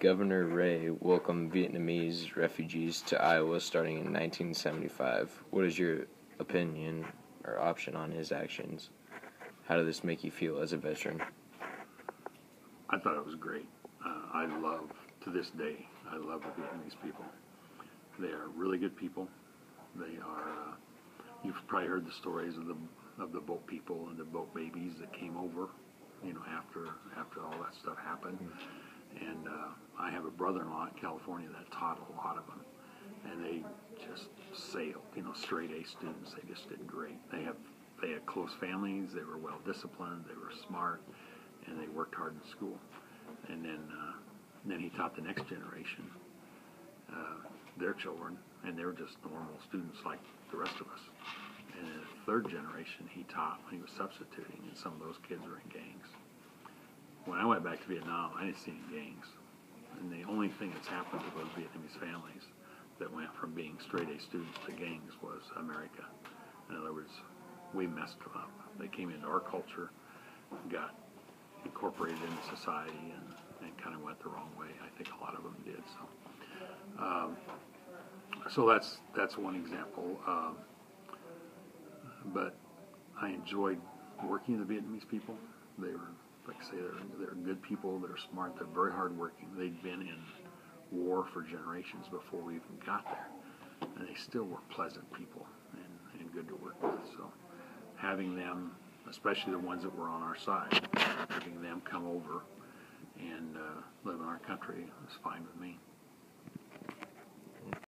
Governor Ray welcomed Vietnamese refugees to Iowa starting in 1975. What is your opinion or option on his actions? How did this make you feel as a veteran? I thought it was great. Uh, I love, to this day, I love the Vietnamese people. They are really good people. They are, uh, you've probably heard the stories of the, of the boat people and the boat babies that came over, you know, after, after all that stuff happened. And uh, I have a brother-in-law in California that taught a lot of them. And they just sailed, you know, straight A students. They just did great. They have they had close families. They were well disciplined. They were smart, and they worked hard in school. And then uh, then he taught the next generation uh, their children, and they were just normal students like the rest of us. And the third generation he taught when he was substituting, and some of those kids were in gangs. When I went back to Vietnam, I didn't see any gangs. And the only thing that's happened to those Vietnamese families that went from being straight A students to gangs was America. In other words, we messed them up. They came into our culture, got incorporated into society, and, and kind of went the wrong way. I think a lot of them did. So, um, so that's that's one example. Um, but I enjoyed working with the Vietnamese people. They were, like I say, they're they're good people. They're smart. They're very hardworking. They'd been in war for generations before we even got there, and they still were pleasant people and, and good to work with. So having them, especially the ones that were on our side, having them come over and uh, live in our country was fine with me.